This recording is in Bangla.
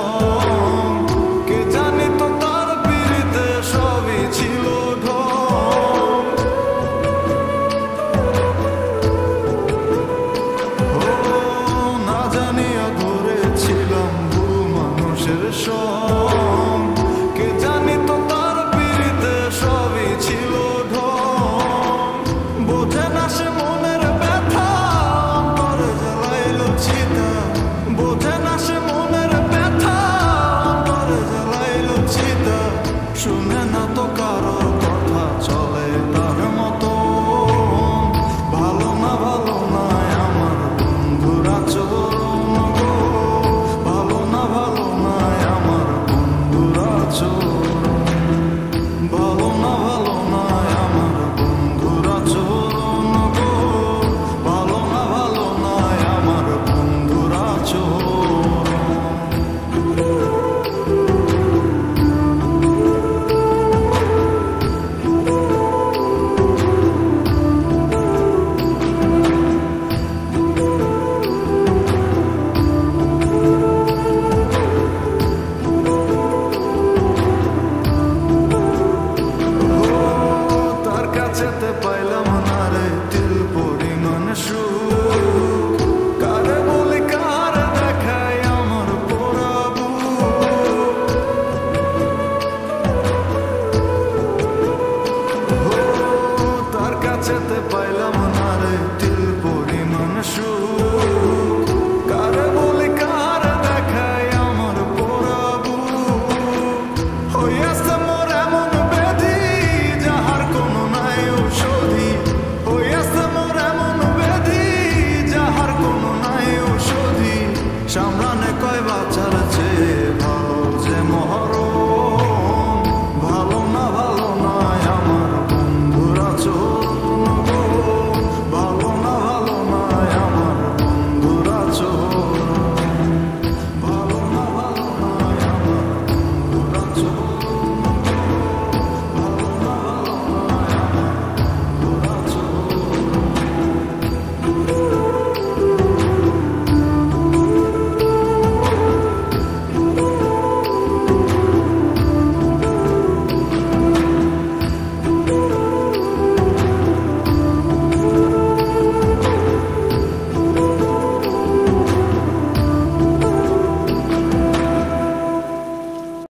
Oh. শুনে না তো কারোর কথা চলে। তার মতো ভালো না ভালো না, আমার বন্ধুরা চলন গো ভালো না ভালো না, আমার বন্ধুরা চলন ভালো না ভালো না